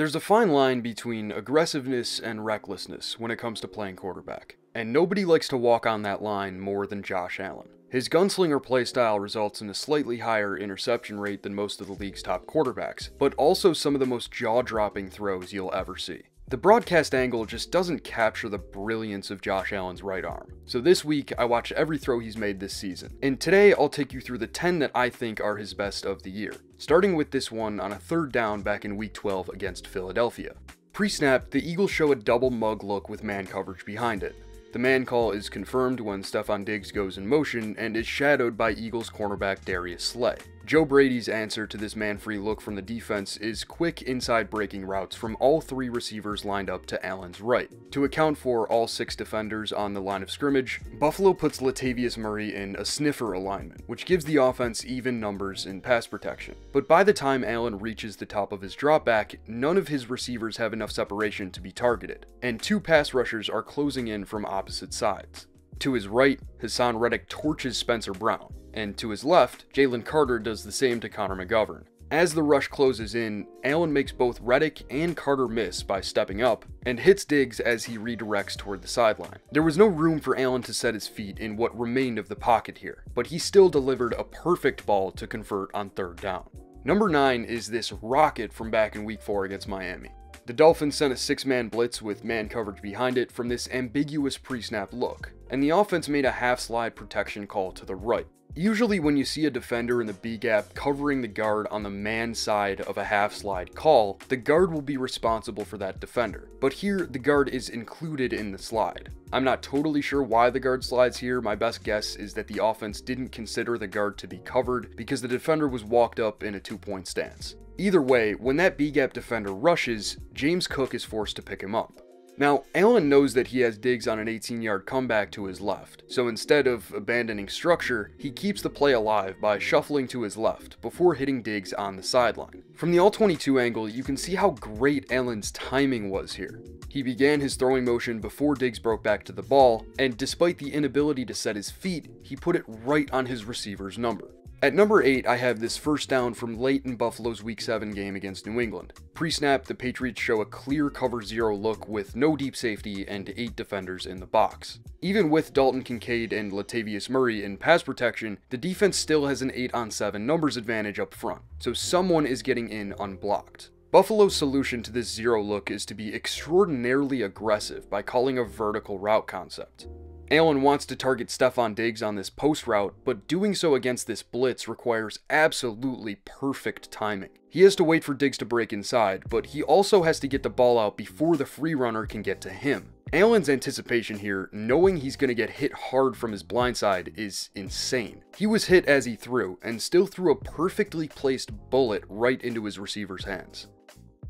There's a fine line between aggressiveness and recklessness when it comes to playing quarterback, and nobody likes to walk on that line more than Josh Allen. His gunslinger playstyle results in a slightly higher interception rate than most of the league's top quarterbacks, but also some of the most jaw-dropping throws you'll ever see. The broadcast angle just doesn't capture the brilliance of Josh Allen's right arm. So this week, I watched every throw he's made this season. And today, I'll take you through the 10 that I think are his best of the year. Starting with this one on a third down back in week 12 against Philadelphia. Pre-snap, the Eagles show a double mug look with man coverage behind it. The man call is confirmed when Stefon Diggs goes in motion and is shadowed by Eagles cornerback Darius Slay. Joe Brady's answer to this man-free look from the defense is quick inside breaking routes from all three receivers lined up to Allen's right. To account for all six defenders on the line of scrimmage, Buffalo puts Latavius Murray in a sniffer alignment, which gives the offense even numbers in pass protection. But by the time Allen reaches the top of his dropback, none of his receivers have enough separation to be targeted, and two pass rushers are closing in from opposite sides. To his right, Haason Reddick torches Spencer Brown, and to his left, Jalen Carter does the same to Connor McGovern. As the rush closes in, Allen makes both Reddick and Carter miss by stepping up, and hits Diggs as he redirects toward the sideline. There was no room for Allen to set his feet in what remained of the pocket here, but he still delivered a perfect ball to convert on third down. Number 9 is this rocket from back in week 4 against Miami. The Dolphins sent a six man blitz with man coverage behind it from this ambiguous pre snap look, and the offense made a half slide protection call to the right. Usually when you see a defender in the B gap covering the guard on the man side of a half slide call, the guard will be responsible for that defender. But here, the guard is included in the slide. I'm not totally sure why the guard slides here, my best guess is that the offense didn't consider the guard to be covered because the defender was walked up in a two point stance. Either way, when that B gap defender rushes, James Cook is forced to pick him up. Now, Allen knows that he has Diggs on an 18 yard comeback to his left, so instead of abandoning structure, he keeps the play alive by shuffling to his left before hitting Diggs on the sideline. From the all 22 angle, you can see how great Allen's timing was here. He began his throwing motion before Diggs broke back to the ball, and despite the inability to set his feet, he put it right on his receiver's number. At number 8, I have this first down from late in Buffalo's Week 7 game against New England. Pre-snap, the Patriots show a clear cover zero look with no deep safety and 8 defenders in the box. Even with Dalton Kincaid and Latavius Murray in pass protection, the defense still has an 8 on 7 numbers advantage up front, so someone is getting in unblocked. Buffalo's solution to this zero look is to be extraordinarily aggressive by calling a vertical route concept. Allen wants to target Stefon Diggs on this post route, but doing so against this blitz requires absolutely perfect timing. He has to wait for Diggs to break inside, but he also has to get the ball out before the free runner can get to him. Allen's anticipation here, knowing he's going to get hit hard from his blindside, is insane. He was hit as he threw, and still threw a perfectly placed bullet right into his receiver's hands.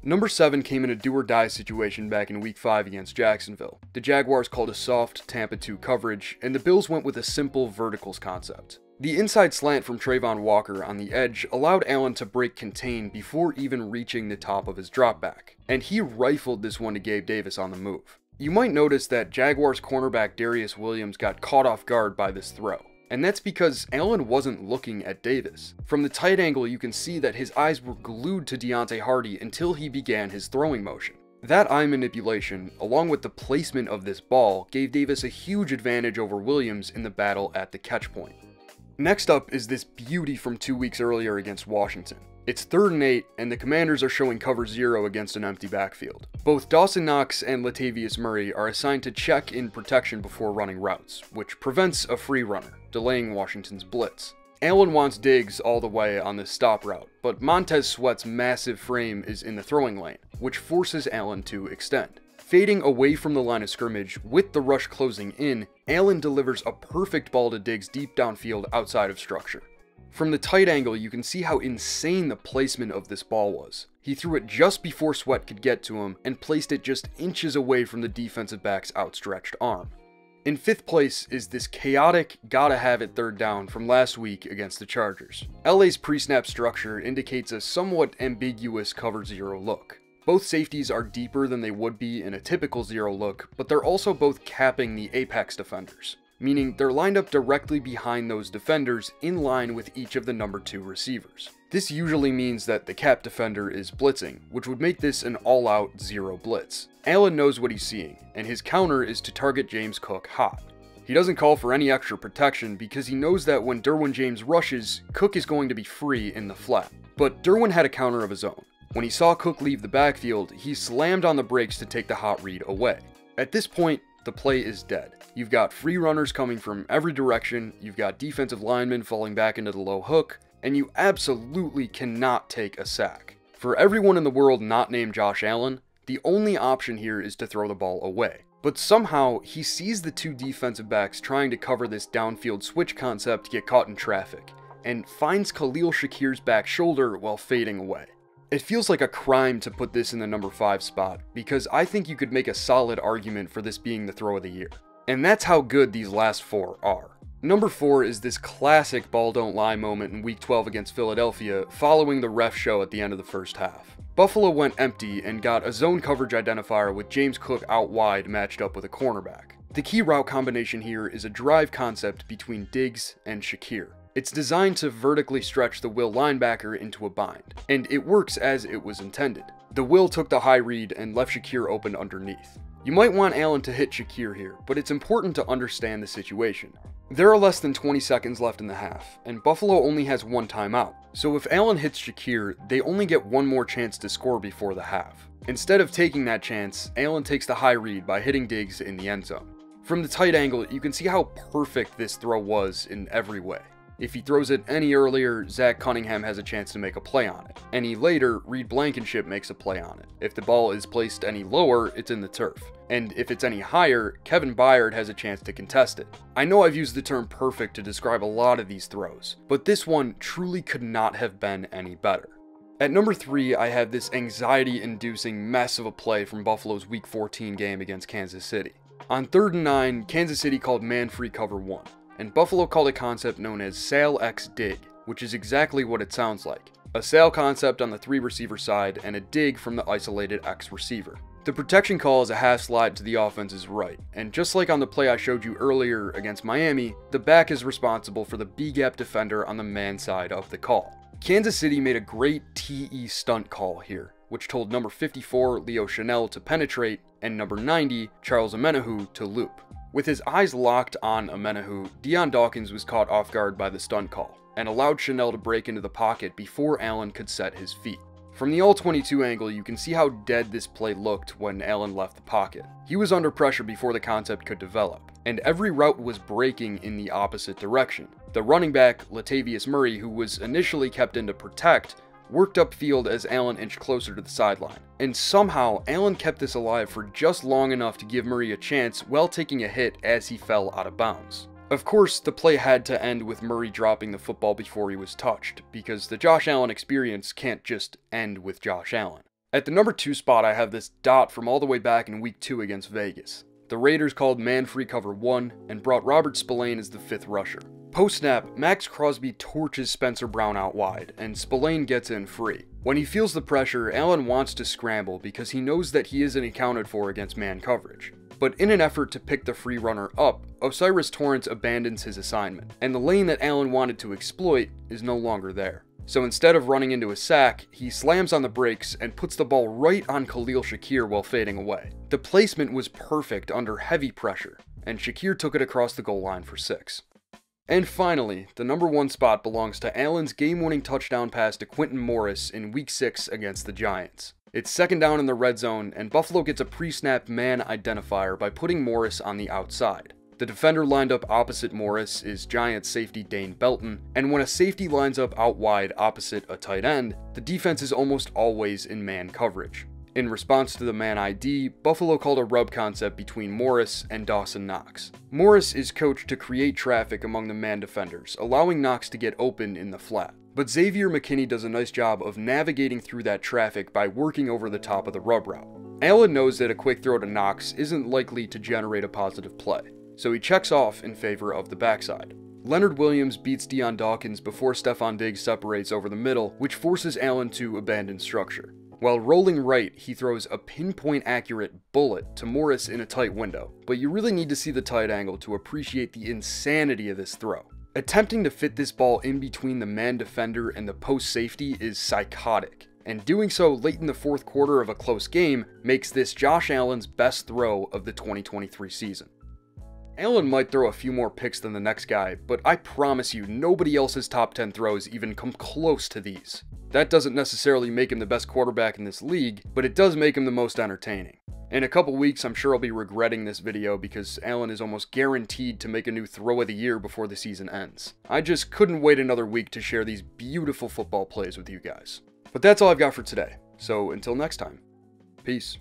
Number 7 came in a do or die situation back in week 5 against Jacksonville. The Jaguars called a soft Tampa 2 coverage, and the Bills went with a simple verticals concept. The inside slant from Travon Walker on the edge allowed Allen to break contain before even reaching the top of his dropback, and he rifled this one to Gabe Davis on the move. You might notice that Jaguars cornerback Darious Williams got caught off guard by this throw and that's because Allen wasn't looking at Davis. From the tight angle, you can see that his eyes were glued to Deonte Harty until he began his throwing motion. That eye manipulation, along with the placement of this ball, gave Davis a huge advantage over Williams in the battle at the catch point. Next up is this beauty from two weeks earlier against Washington. It's third and eight, and the Commanders are showing cover zero against an empty backfield. Both Dawson Knox and Latavius Murray are assigned to check in protection before running routes, which prevents a free runner, delaying Washington's blitz. Allen wants Diggs all the way on this stop route, but Montez Sweat's massive frame is in the throwing lane, which forces Allen to extend. Fading away from the line of scrimmage with the rush closing in, Allen delivers a perfect ball to Diggs deep downfield outside of structure. From the tight angle, you can see how insane the placement of this ball was. He threw it just before Sweat could get to him and placed it just inches away from the defensive back's outstretched arm. In fifth place is this chaotic, gotta have it third down from last week against the Chargers. LA's pre snap structure indicates a somewhat ambiguous cover zero look. Both safeties are deeper than they would be in a typical zero look, but they're also both capping the apex defenders. Meaning they're lined up directly behind those defenders in line with each of the number 2 receivers. This usually means that the cap defender is blitzing, which would make this an all-out zero blitz. Allen knows what he's seeing, and his counter is to target James Cook hot. He doesn't call for any extra protection because he knows that when Derwin James rushes, Cook is going to be free in the flat. But Derwin had a counter of his own. When he saw Cook leave the backfield, he slammed on the brakes to take the hot read away. At this point, the play is dead. You've got free runners coming from every direction, you've got defensive linemen falling back into the low hook, and you absolutely cannot take a sack. For everyone in the world not named Josh Allen, the only option here is to throw the ball away. But somehow, he sees the two defensive backs trying to cover this downfield switch concept get caught in traffic, and finds Khalil Shakir's back shoulder while fading away. It feels like a crime to put this in the number 5 spot, because I think you could make a solid argument for this being the throw of the year. And that's how good these last four are. Number 4 is this classic ball don't lie moment in week 12 against Philadelphia following the ref show at the end of the first half. Buffalo went empty and got a zone coverage identifier with James Cook out wide matched up with a cornerback. The key route combination here is a drive concept between Diggs and Shakir. It's designed to vertically stretch the will linebacker into a bind, and it works as it was intended. The will took the high read and left Shakir open underneath. You might want Allen to hit Shakir here, but it's important to understand the situation. There are less than 20 seconds left in the half, and Buffalo only has one timeout, so if Allen hits Shakir, they only get one more chance to score before the half. Instead of taking that chance, Allen takes the high read by hitting Diggs in the end zone. From the tight angle, you can see how perfect this throw was in every way. If he throws it any earlier, Zach Cunningham has a chance to make a play on it. Any later, Reed Blankenship makes a play on it. If the ball is placed any lower, it's in the turf. And if it's any higher, Kevin Byard has a chance to contest it. I know I've used the term perfect to describe a lot of these throws, but this one truly could not have been any better. At number 3, I have this anxiety-inducing mess of a play from Buffalo's Week 14 game against Kansas City. On 3rd and 9, Kansas City called man-free cover 1 and Buffalo called a concept known as Sail X Dig, which is exactly what it sounds like. A sail concept on the three receiver side and a dig from the isolated X receiver. The protection call is a half slide to the offense's right, and just like on the play I showed you earlier against Miami, the back is responsible for the B-gap defender on the man side of the call. Kansas City made a great TE stunt call here, which told number 54 Leo Chenal to penetrate and number 90 Charles Omenihu to loop. With his eyes locked on Omenihu, Dion Dawkins was caught off guard by the stunt call, and allowed Chenal to break into the pocket before Allen could set his feet. From the all-22 angle, you can see how dead this play looked when Allen left the pocket. He was under pressure before the concept could develop, and every route was breaking in the opposite direction. The running back, Latavius Murray, who was initially kept in to protect, worked upfield as Allen inched closer to the sideline. And somehow, Allen kept this alive for just long enough to give Murray a chance while taking a hit as he fell out of bounds. Of course, the play had to end with Murray dropping the football before he was touched, because the Josh Allen experience can't just end with Josh Allen. At the number 2 spot, I have this dot from all the way back in week 2 against Vegas. The Raiders called man free cover 1 and brought Robert Spillane as the fifth rusher. Post snap, Maxx Crosby torches Spencer Brown out wide, and Spillane gets in free. When he feels the pressure, Allen wants to scramble because he knows that he isn't accounted for against man coverage. But in an effort to pick the free runner up, O'Cyrus Torrence abandons his assignment, and the lane that Allen wanted to exploit is no longer there. So instead of running into a sack, he slams on the brakes and puts the ball right on Khalil Shakir while fading away. The placement was perfect under heavy pressure, and Shakir took it across the goal line for 6. And finally, the number one spot belongs to Allen's game-winning touchdown pass to Quintin Morris in Week 6 against the Giants. It's second down in the red zone, and Buffalo gets a pre-snap man identifier by putting Morris on the outside. The defender lined up opposite Morris is Giants safety Dane Belton, and when a safety lines up out wide opposite a tight end, the defense is almost always in man coverage. In response to the man ID, Buffalo called a rub concept between Morris and Dawson Knox. Morris is coached to create traffic among the man defenders, allowing Knox to get open in the flat. But Xavier McKinney does a nice job of navigating through that traffic by working over the top of the rub route. Allen knows that a quick throw to Knox isn't likely to generate a positive play, so he checks off in favor of the backside. Leonard Williams beats Dion Dawkins before Stefon Diggs separates over the middle, which forces Allen to abandon structure. While rolling right, he throws a pinpoint accurate bullet to Morris in a tight window, but you really need to see the tight angle to appreciate the insanity of this throw. Attempting to fit this ball in between the man defender and the post safety is psychotic, and doing so late in the fourth quarter of a close game makes this Josh Allen's best throw of the 2023 season. Allen might throw a few more picks than the next guy, but I promise you, nobody else's top 10 throws even come close to these. That doesn't necessarily make him the best quarterback in this league, but it does make him the most entertaining. In a couple weeks, I'm sure I'll be regretting this video because Allen is almost guaranteed to make a new throw of the year before the season ends. I just couldn't wait another week to share these beautiful football plays with you guys. But that's all I've got for today, so until next time, peace.